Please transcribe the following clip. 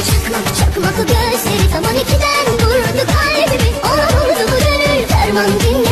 Bana çakmak çakmak gözleri on ikiden vurdu kalbimi. Ona vurdu bu gönül Ferman dinle.